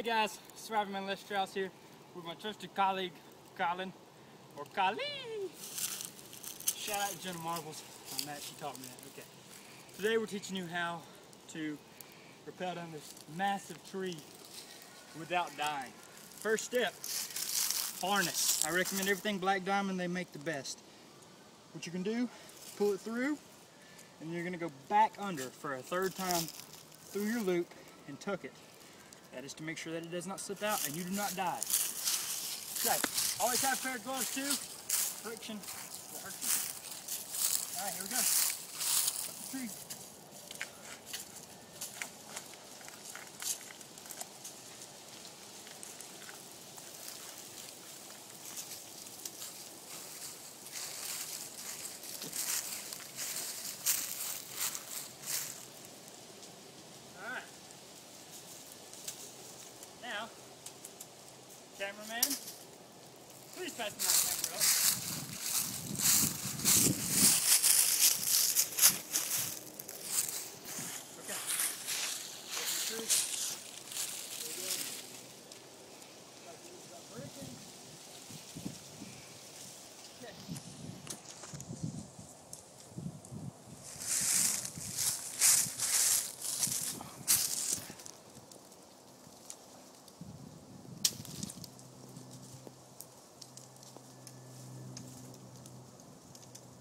Hey guys, Survivorman Les Stroud here with my trusted colleague, Colin, or Kali. Shout out to Jenna Marbles on that, she taught me that, okay. Today we're teaching you how to rappel down this massive tree without dying. First step, harness. I recommend everything Black Diamond, they make the best. What you can do, pull it through, and you're gonna go back under for a third time through your loop and tuck it. That is to make sure that it does not slip out and you do not die. Okay, always have a pair of gloves too. Friction. All right, here we go. Up the tree. All right. Now, cameraman, please pass me my camera up.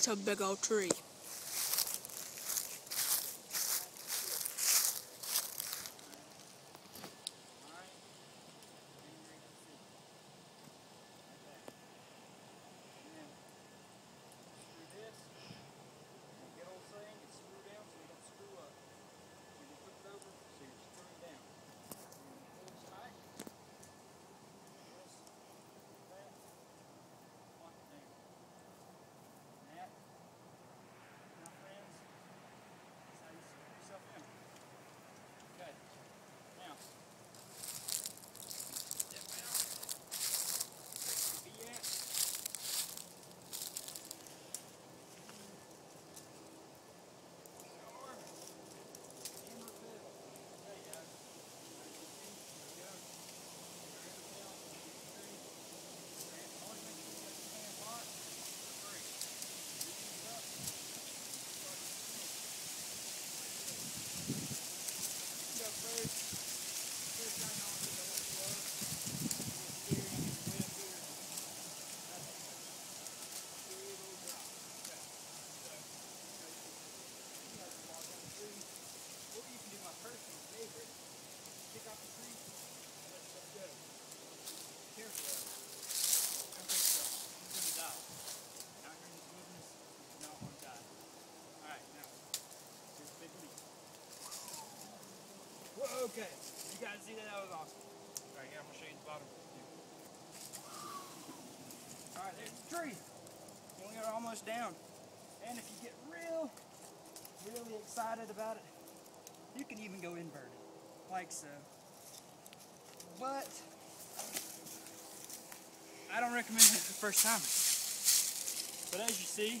It's a big old tree. Alright. And you're ready to see. Like that. And then screw this. And get old saying, it's screw down so you don't screw up. So you flip it over so you're screwing down. And you pull this tight. This, that, lock it down. And that Okay, you guys see that? That was awesome. Alright, here, I'm gonna show you the bottom. Alright, there's the tree. And we are almost down. And if you get real, really excited about it, you can even go inverted, like so. But I don't recommend it the first time. But as you see,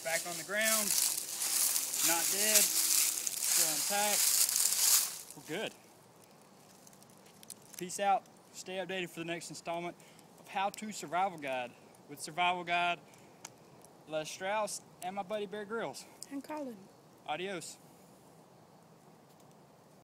back on the ground, not dead, still intact. We're good. Peace out. Stay updated for the next installment of How to Survival Guide with Survival Guide, Les Stroud, and my buddy Bear Grylls. And Colin. Adios.